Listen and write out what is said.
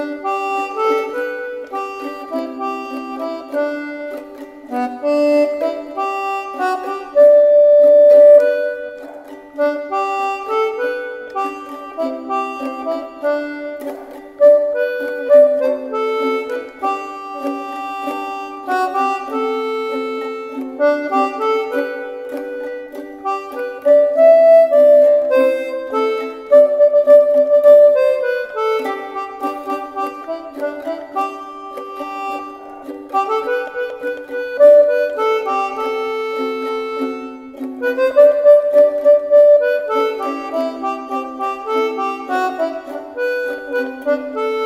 Música Música